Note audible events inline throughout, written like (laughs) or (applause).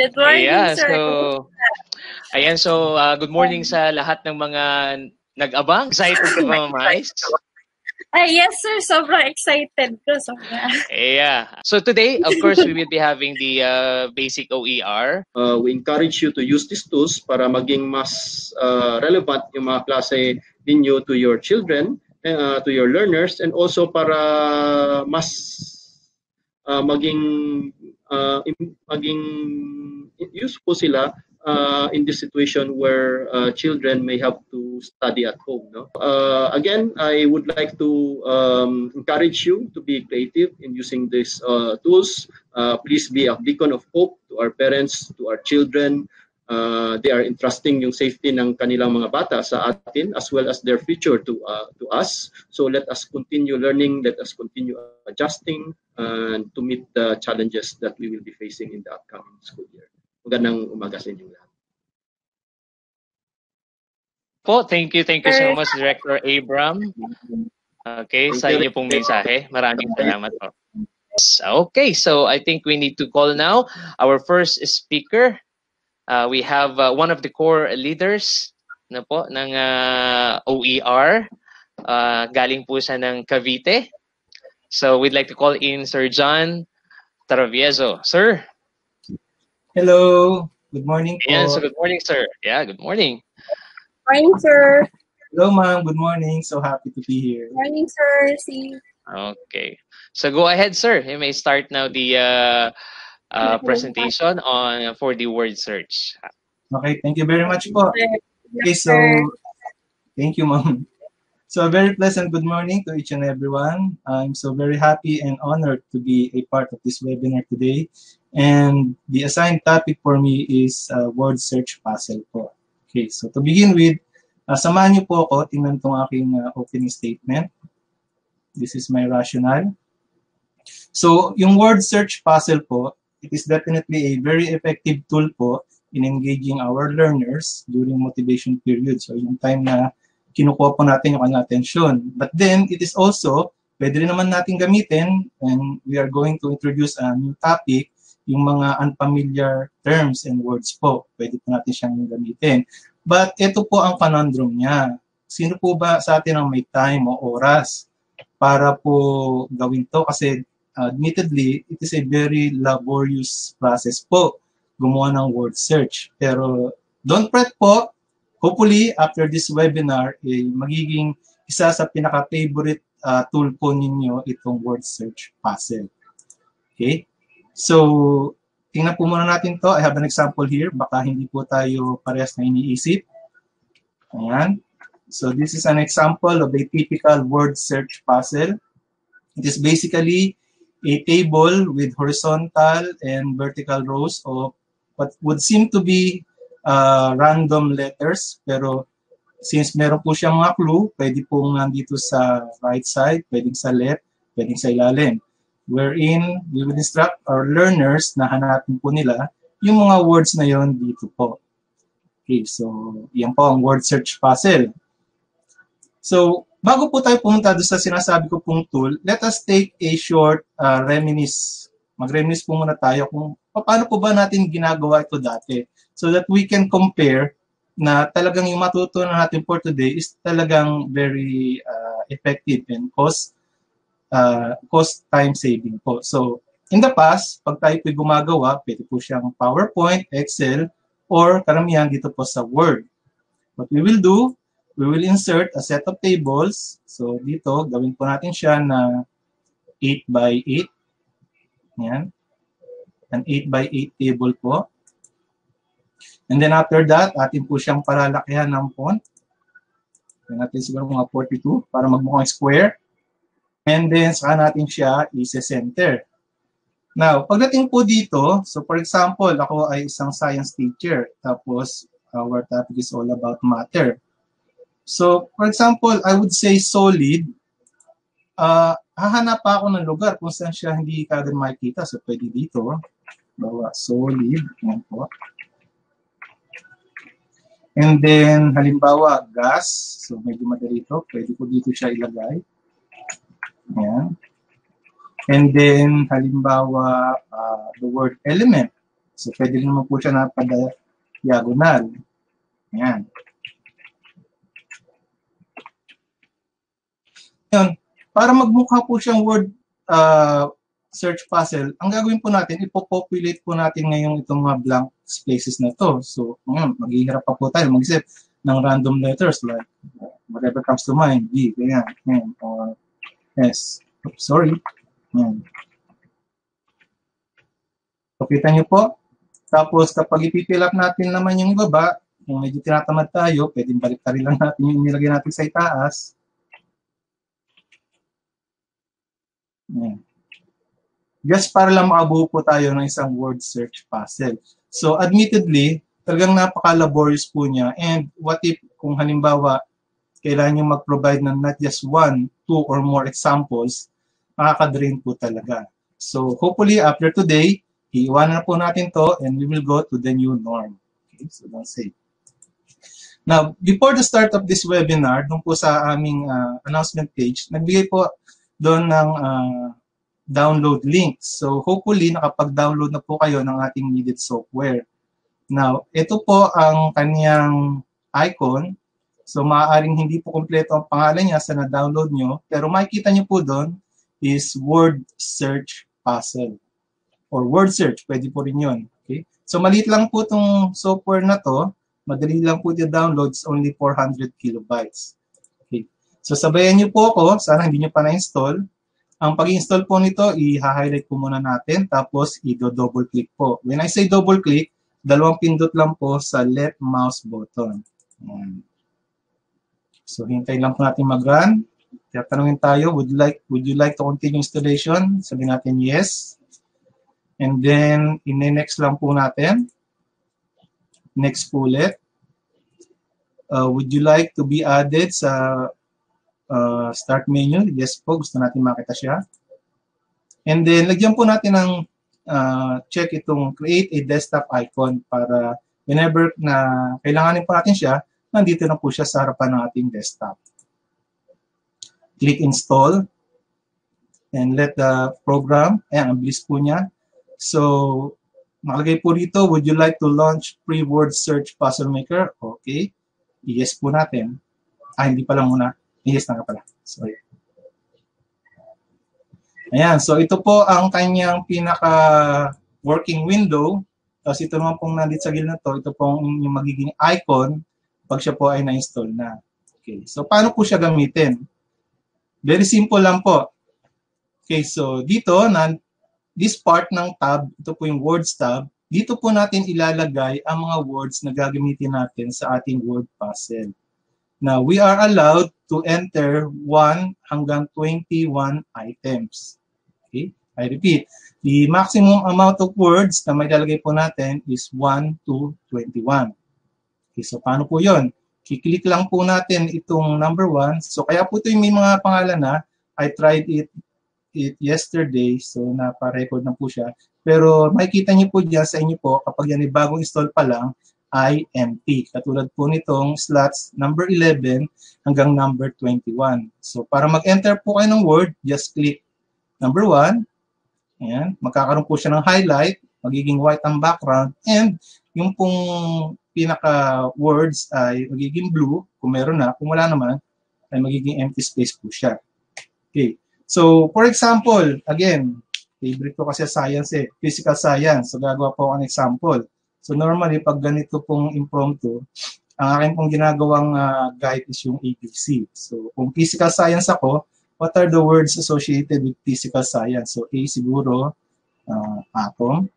Good morning, Ayan, sir. so, ayan, so, uh, good morning sa lahat ng mga nag-abang. (laughs) Excited ka ba, Mais? Ay, yes, sir. Sobrang excited ko. Sobra. Yeah. So today, of course, we will be having the uh, basic OER. Uh, we encourage you to use these tools para maging mas uh, relevant yung mga klase ninyo to your children, uh, to your learners, and also para mas uh, maging uh, maging useful sila uh, in this situation where uh, children may have to study at home. No? Uh, again, I would like to um, encourage you to be creative in using these uh, tools. Uh, please be a beacon of hope to our parents, to our children. Uh, they are entrusting yung safety ng kanilang mga bata sa atin as well as their future to uh, to us. So let us continue learning, let us continue adjusting and to meet the challenges that we will be facing in the upcoming school year. Magandang umaga sa inyong lahat. Po, thank you, thank you so much, Director Abram. Okay, sa inyo pong mensahe. Maraming salamat po. Okay, so I think we need to call now our first speaker. Uh, we have uh, one of the core leaders na po ng uh, OER. Uh, galing po siya ng Cavite. So we'd like to call in Sir John Taravieso. Sir? Hello. Good morning po. Yeah, so good morning, sir. Yeah, good morning. Morning, sir. Hello, ma'am. Good morning. So happy to be here. Morning, sir. See. Okay. So go ahead, sir. You may start now the uh, uh, presentation on for the word search. Okay, thank you very much po. Okay, so thank you, ma'am. So a very pleasant good morning to each and everyone. I'm so very happy and honored to be a part of this webinar today. And the assigned topic for me is uh, word search puzzle po. Okay, so to begin with, uh, samahan niyo po ako, tingnan tong aking uh, opening statement. This is my rationale. So, yung word search puzzle po, it is definitely a very effective tool po in engaging our learners during motivation period. So, yung time na kinukuha po natin yung kanilang atensyon. But then, it is also, pwede rin naman natin gamitin and we are going to introduce a new topic yung mga unfamiliar terms and words po. Pwede po natin siyang gamitin. But ito po ang conundrum niya. Sino po ba sa atin ang may time o oras para po gawin to? Kasi admittedly, it is a very laborious process po gumawa ng word search. Pero don't fret po. Hopefully, after this webinar, eh, magiging isa sa pinaka-favorite uh, tool po ninyo itong word search puzzle. Okay? So, tingnan po muna natin to. I have an example here. Baka hindi po tayo parehas na iniisip. Ayan. So, this is an example of a typical word search puzzle. It is basically a table with horizontal and vertical rows of what would seem to be uh, random letters. Pero since meron po siyang mga clue, pwede pong nandito sa right side, pwedeng sa left, pwedeng sa ilalim wherein we will instruct our learners na hanapin po nila yung mga words na yon dito po. Okay, so yan po ang word search puzzle. So, bago po tayo pumunta doon sa sinasabi ko pong tool, let us take a short uh, reminisce. Mag-reminisce po muna tayo kung paano po ba natin ginagawa ito dati so that we can compare na talagang yung matutunan natin for today is talagang very uh, effective and cost uh, cost time saving po. So, in the past, pag tayo po'y gumagawa, pwede po siyang PowerPoint, Excel, or karamihan dito po sa Word. What we will do, we will insert a set of tables. So, dito, gawin po natin siya na 8 by 8. Yan. An 8 by 8 table po. And then after that, atin po siyang palalakihan ng font. Yan natin siguro mga 42 para magmukhang square. And then, saka natin siya i-center. Now, pagdating po dito, so for example, ako ay isang science teacher. Tapos, our topic is all about matter. So, for example, I would say solid. Uh, hahanap pa ako ng lugar kung saan siya hindi kagad makikita. So, pwede dito. Bawa, solid. Yan po. And then, halimbawa, gas. So, medyo madali ito. Pwede ko dito siya ilagay. Ayan. And then, halimbawa, uh, the word element. So, pwede rin naman po siya napad-diagonal. Ayan. Ngayon, para magmukha po siyang word uh, search puzzle, ang gagawin po natin, ipopopulate po natin ngayong itong mga blank spaces na to. So, ngayon, maghihirap pa po tayo mag-isip ng random letters like whatever comes to mind, B, ganyan, ganyan, or S. Oops, sorry. Yan. So, kita nyo po. Tapos, kapag ipipill up natin naman yung baba, kung medyo tinatamad tayo, pwedeng balik lang natin yung nilagay natin sa itaas. Yan. Just para lang makabuo po tayo ng isang word search puzzle. So, admittedly, talagang napaka-laborious po niya. And what if, kung halimbawa, kailangan nyo mag-provide ng not just one, two, or more examples, makaka-drain po talaga. So, hopefully, after today, iiwanan na po natin to and we will go to the new norm. Okay, so don't say. Now, before the start of this webinar, doon po sa aming uh, announcement page, nagbigay po doon ng uh, download link. So hopefully nakapag-download na po kayo ng ating needed software. Now, ito po ang kanyang icon. So maaaring hindi po kompleto ang pangalan niya sa na-download nyo, pero makikita nyo po doon is word search puzzle or word search, pwede po rin yun. Okay? So maliit lang po itong software na to, madali lang po i-download, only 400 kilobytes. So sabayan niyo po ako, sana hindi niyo pa na-install. Ang pag-install po nito, i-highlight po muna natin, tapos i-double click po. When I say double click, dalawang pindot lang po sa left mouse button. So hintay lang po natin mag-run. Tatanungin tayo, would like would you like to continue installation? Sabihin natin yes. And then, in-next lang po natin. Next po ulit. Uh, would you like to be added sa uh, start menu. Yes po, gusto natin makita siya. And then, lagyan po natin ng uh, check itong create a desktop icon para whenever na kailanganin po natin siya, nandito na po siya sa harapan ng ating desktop. Click install and let the program, ayan, ang bilis po niya. So, nakalagay po dito, would you like to launch pre-word search puzzle maker? Okay. Yes po natin. Ah, hindi pa lang muna. Yes na nga pala. Sorry. Ayan, so ito po ang kanyang pinaka working window. Tapos ito naman pong nandito sa gilid na to, ito pong yung magiging icon pag siya po ay na-install na. Okay, so paano po siya gamitin? Very simple lang po. Okay, so dito, na, this part ng tab, ito po yung words tab, dito po natin ilalagay ang mga words na gagamitin natin sa ating word puzzle. Now, we are allowed to enter 1 hanggang 21 items. Okay? I repeat, the maximum amount of words na may lalagay po natin is 1 to 21. Okay, so paano po yon? Kiklik lang po natin itong number 1. So kaya po ito yung may mga pangalan na I tried it it yesterday, so napa-record na po siya. Pero makikita niyo po diyan sa inyo po, kapag yan ay bagong install pa lang, empty. Katulad po nitong slots number 11 hanggang number 21. So para mag-enter po kayo ng word, just click number 1. Ayan, magkakaroon po siya ng highlight, magiging white ang background, and yung pong pinaka words ay magiging blue, kung meron na, kung wala naman, ay magiging empty space po siya. Okay. So, for example, again, favorite ko kasi science eh, physical science. So, gagawa po ako ng example. So normally, pag ganito pong impromptu, ang akin pong ginagawang uh, guide is yung ABC. So kung physical science ako, what are the words associated with physical science? So A siguro, uh, atom.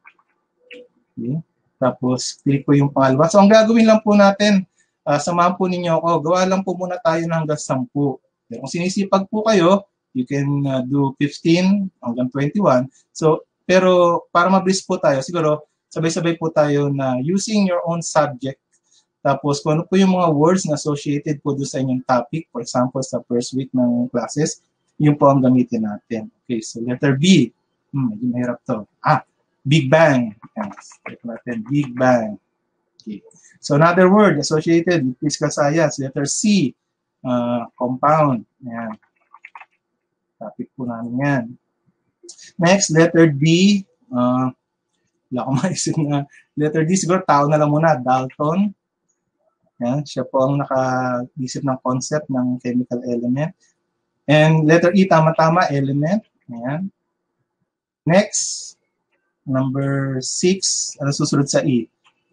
Okay. Tapos click ko yung pangalawa. So ang gagawin lang po natin, uh, samahan po ninyo ako, gawa lang po muna tayo ng hanggang 10. Kung sinisipag po kayo, you can uh, do 15 hanggang 21. So, pero para mabilis po tayo, siguro sabay-sabay po tayo na using your own subject. Tapos kung ano po yung mga words na associated po doon sa inyong topic, for example, sa first week ng classes, yun po ang gamitin natin. Okay, so letter B. Hmm, medyo mahirap to. Ah, Big Bang. Yes, natin, Big Bang. Okay. So another word associated with physical science, letter C, uh, compound. Yan. Topic po namin yan. Next, letter D, uh, wala akong (laughs) maisip na Letter D, siguro tao na lang muna, Dalton. Yan, siya po ang naka-isip ng concept ng chemical element. And letter E, tama-tama, element. Ayan. Next, number 6, ano susunod sa E?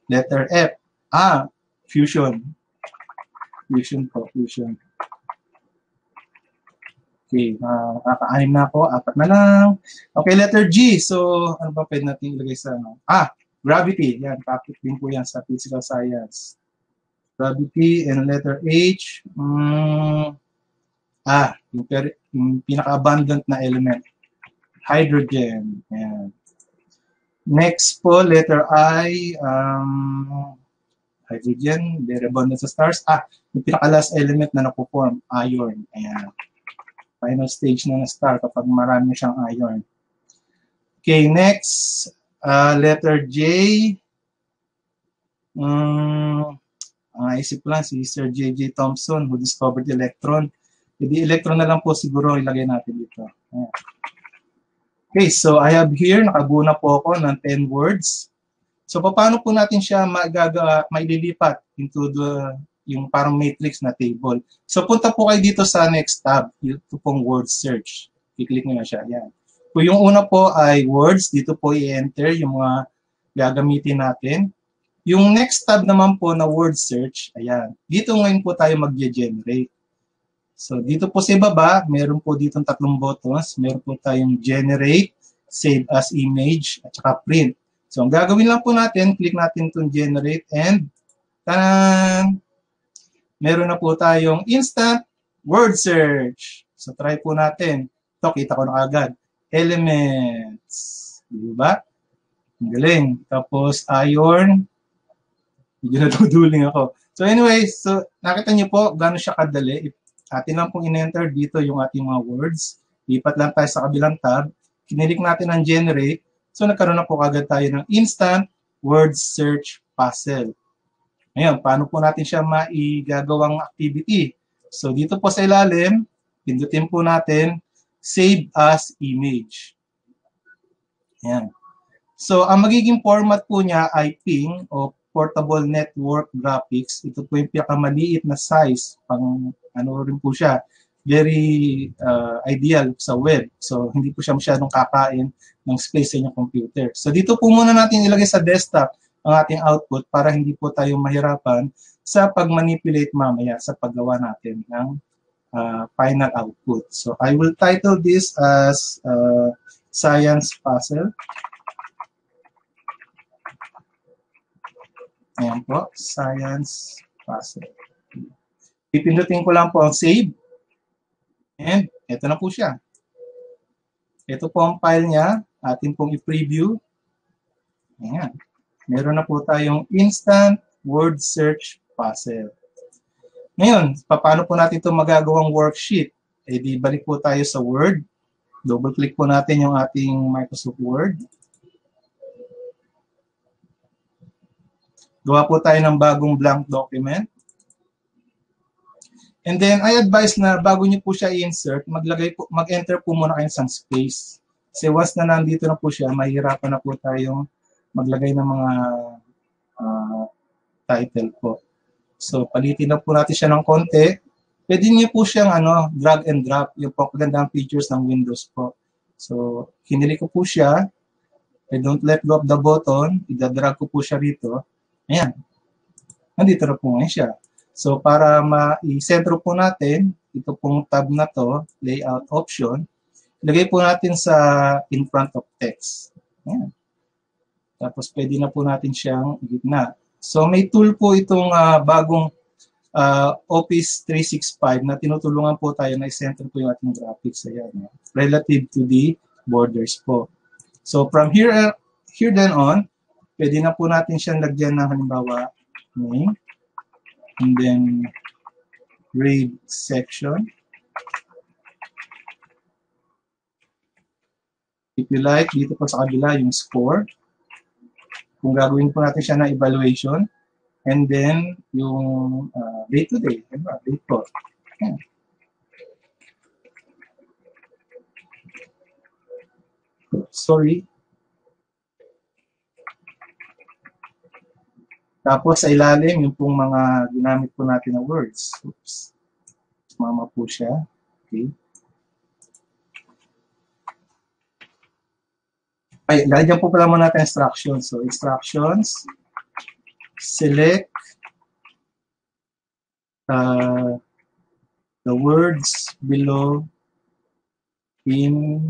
Letter F. Ah, fusion. Fusion po, fusion. Okay, uh, nakaka-anim na ako, apat na lang. Okay, letter G. So, ano ba pwede natin ilagay sa ano? Ah, gravity. Yan, topic din po yan sa physical science. Gravity and letter H. Mm, ah, yung, per, yung pinaka-abundant na element. Hydrogen. Yan. Next po, letter I. Um, hydrogen, very abundant sa stars. Ah, yung pinaka-last element na napuform, iron. Ayan final stage na ng star kapag marami siyang iron. Okay, next, uh, letter J. Um, ang isip lang si Sir J.J. Thompson who discovered the electron. Hindi electron na lang po siguro ilagay natin dito. Ayan. Okay, so I have here, nakaguna po ako ng 10 words. So, paano po natin siya magaga, maililipat into the yung parang matrix na table. So punta po kayo dito sa next tab, ito pong word search. I-click nyo na siya. Yan. Kung yung una po ay words, dito po i-enter yung mga gagamitin natin. Yung next tab naman po na word search, ayan. Dito ngayon po tayo mag-generate. So dito po sa baba, meron po dito tatlong buttons. Meron po tayong generate, save as image, at saka print. So ang gagawin lang po natin, click natin itong generate and tanan! Meron na po tayong instant word search. So try po natin. Ito, kita ko na agad. Elements. Di ba? Ang galing. Tapos iron. Medyo naduduling ako. So anyway, so nakita niyo po gano'n siya kadali. Atin lang pong in-enter dito yung ating mga words. Lipat lang tayo sa kabilang tab. Kinilik natin ang generate. So nagkaroon na po kagad tayo ng instant word search puzzle. Ngayon, paano po natin siya maigagawang activity? So, dito po sa ilalim, pindutin po natin, save as image. Ayan. So, ang magiging format po niya ay PNG o Portable Network Graphics. Ito po yung pinakamaliit na size. Pang, ano rin po siya, very uh, ideal sa web. So, hindi po siya masyadong kakain ng space sa inyong computer. So, dito po muna natin ilagay sa desktop ang ating output para hindi po tayo mahirapan sa pag-manipulate mamaya sa paggawa natin ng uh, final output. So I will title this as uh, Science Puzzle. Ayan po, Science Puzzle. Pipindutin ko lang po ang save. And ito na po siya. Ito po ang file niya. Atin pong i-preview. Ayan meron na po tayong instant word search puzzle. Ngayon, paano po natin ito magagawang worksheet? E di balik po tayo sa Word. Double click po natin yung ating Microsoft Word. Gawa po tayo ng bagong blank document. And then, I advise na bago niyo po siya i-insert, maglagay po, mag-enter po muna kayo ng space. Kasi once na nandito na po siya, mahirapan na po tayong maglagay ng mga uh, title po. So, palitin na po natin siya ng konti. Pwede niyo po siyang ano, drag and drop, yung po kagandang features ng Windows po. So, hinili ko po siya. I don't let go of the button. Ida-drag ko po siya rito. Ayan. Nandito na po ngayon siya. So, para ma-sentro po natin, ito pong tab na to, layout option, ilagay po natin sa in front of text. Ayan. Tapos pwede na po natin siyang gitna. So may tool po itong uh, bagong uh, Office 365 na tinutulungan po tayo na i-center po yung ating graphics ayan, no? relative to the borders po. So from here uh, here then on, pwede na po natin siyang lagyan ng halimbawa name and then grade section. If you like, dito po sa kabila yung score kung gagawin po natin siya na evaluation, and then yung uh, day to day, diba? day po. Yan. Sorry. Tapos sa ilalim, yung pong mga ginamit po natin na words. Oops. Mama po siya. Okay. Ay, lalagyan po pala muna natin instructions. So, instructions, select uh, the words below in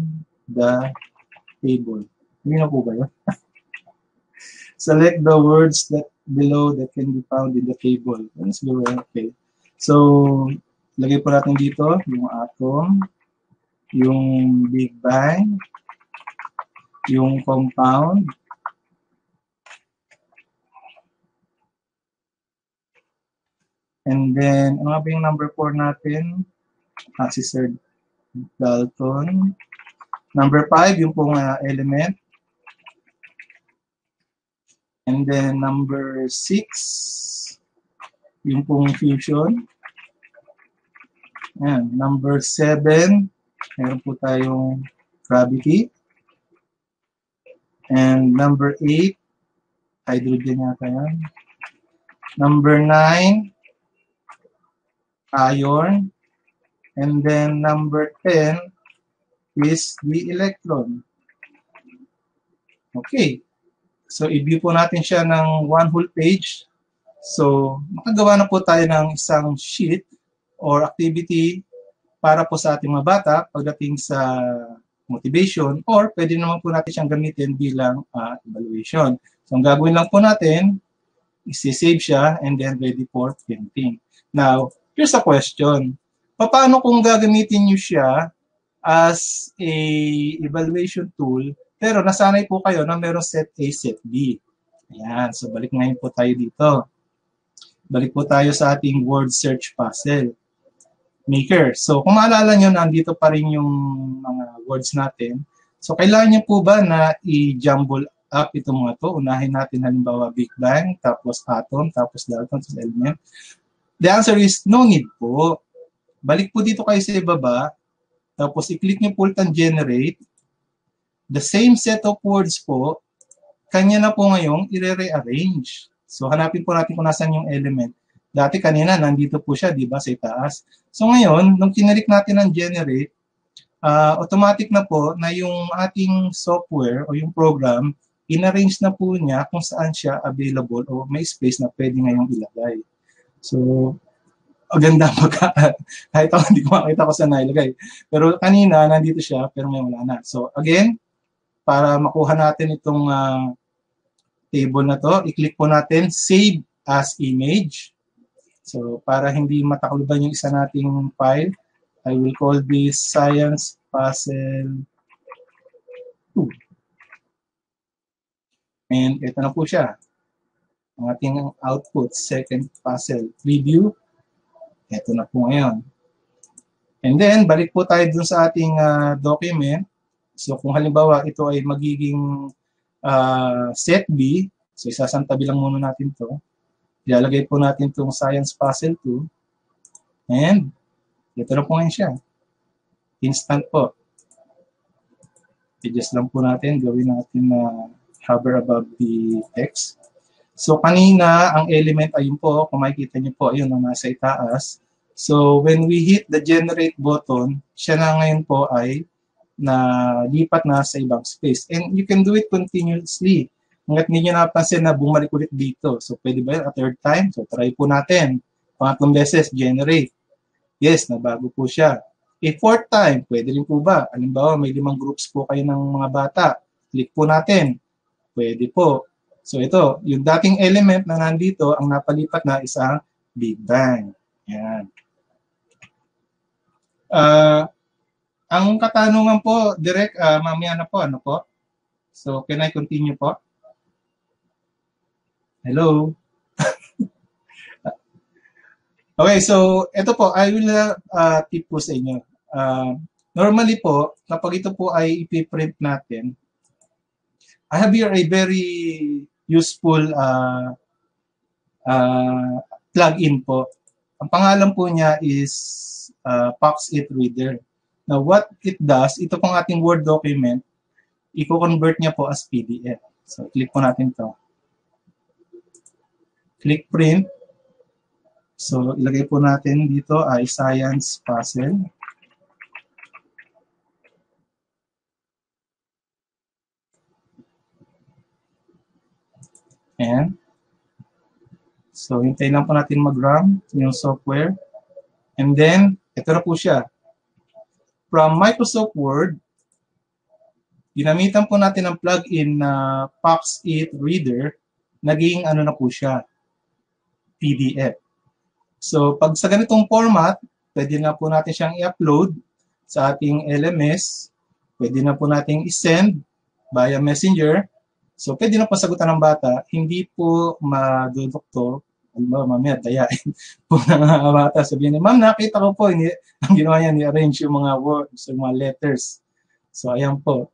the table. Hindi na po ba yun? (laughs) select the words that below that can be found in the table. Let's go okay. So, lagay po natin dito yung atom, yung Big Bang, yung compound, and then, ano nga ba yung number 4 natin? Ah, si Sir Dalton. Number 5, yung pong uh, element. And then number 6, yung pong fusion. Ayan. Number 7, meron po tayong gravity. And number 8, hydrogen yata yan. Number 9, iron. And then number 10 is the electron. Okay. So, i-view po natin siya ng one whole page. So, makagawa na po tayo ng isang sheet or activity para po sa ating mga bata pagdating sa motivation or pwede naman po natin siyang gamitin bilang uh, evaluation. So, ang gagawin lang po natin, isi-save siya and then ready for printing. Now, here's a question. Paano kung gagamitin nyo siya as a evaluation tool pero nasanay po kayo na meron set A, set B. Ayan, so balik ngayon po tayo dito. Balik po tayo sa ating word search puzzle maker. So kung maalala nyo, nandito pa rin yung mga words natin. So kailangan nyo po ba na i-jumble up itong mga to? Unahin natin halimbawa Big Bang, tapos atom, tapos Dalton, tapos element. The answer is no need po. Balik po dito kayo sa ibaba, tapos i-click nyo po ulit generate, the same set of words po, kanya na po ngayong i-rearrange. So, hanapin po natin kung nasan yung element. Dati kanina, nandito po siya, di ba, sa itaas. So, ngayon, nung kinilik natin ang generate, uh, automatic na po na yung ating software o yung program, in-arrange na po niya kung saan siya available o may space na pwede ngayong ilagay. So, maganda (laughs) pagka, kahit ako hindi ko makita ko saan nailagay. Pero kanina, nandito siya, pero ngayon wala na. So, again, para makuha natin itong uh, table na to, i-click po natin Save as Image. So, para hindi matakluban yung isa nating file, I will call this Science Puzzle 2. And ito na po siya. Ang ating output, second puzzle preview. Ito na po ngayon. And then, balik po tayo dun sa ating uh, document. So kung halimbawa ito ay magiging uh, set B, so isasantabi lang muna natin to. Ilalagay po natin itong Science Puzzle 2. And ito na po ngayon siya. Instant po. I-just lang po natin, gawin natin na uh, hover above the text. So kanina, ang element ayun po, kung makikita niyo po, ayun ang nasa itaas. So when we hit the generate button, siya na ngayon po ay na lipat na sa ibang space. And you can do it continuously. Hanggat hindi nyo napansin na bumalik ulit dito. So, pwede ba yun a third time? So, try po natin. Pangatlong beses, generate. Yes, nabago po siya. A fourth time, pwede rin po ba? Halimbawa, may limang groups po kayo ng mga bata. Click po natin. Pwede po. So, ito, yung dating element na nandito, ang napalipat na isang Big Bang. Yan. Uh, ang katanungan po, direct, uh, mamaya na po, ano po? So, can I continue po? Hello? (laughs) okay, so, ito po, I will uh, tip po sa inyo. Uh, normally po, kapag ito po ay ipiprint natin, I have here a very useful uh, uh, plug-in po. Ang pangalan po niya is uh, PoxIt Reader. Now, what it does, ito pong ating Word document, i-convert niya po as PDF. So, click po natin to. Click print. So, ilagay po natin dito ay science puzzle. And, so, hintayin lang po natin mag-run yung software. And then, ito na po siya. From Microsoft Word, ginamitan po natin ang plugin na PAX8 Reader, naging ano na po siya, PDF. So, pag sa ganitong format, pwede na po natin siyang i-upload sa ating LMS. Pwede na po nating i-send via messenger. So, pwede na po sagutan ng bata. Hindi po madudoktor. Ano ba, mamaya, dayain (laughs) po ng mga bata. Sabihin niya, ma'am, nakita ko po. Ini, (laughs) ang ginawa niya, ni-arrange yung mga words, yung mga letters. So, ayan po.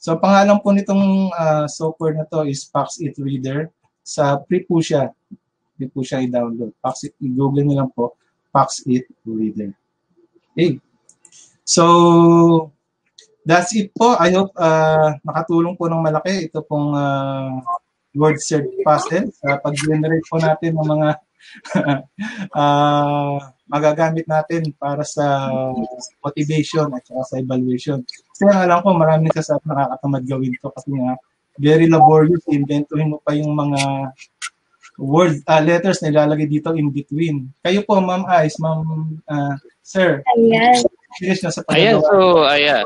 So, ang pangalan po nitong uh, software na to is PAX8 Reader. Sa free po siya. Free po siya i-download. PAX, i-google niyo lang po, PAX8 Reader. Okay. So, that's it po. I hope uh, nakatulong po ng malaki ito pong uh, word search puzzle sa pag-generate po natin ng mga uh, (laughs) magagamit natin para sa motivation at saka sa evaluation. Kasi ang alam ko, maraming nagsasabi nakakatamad gawin to kasi nga very laborious. Inventohin mo pa yung mga word uh, letters na ilalagay dito in between. Kayo po, Ma'am Ice, Ma'am uh, Sir. Ayan. Finish na sa Ayan, paggawa. so, ayan.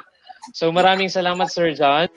So maraming salamat Sir John.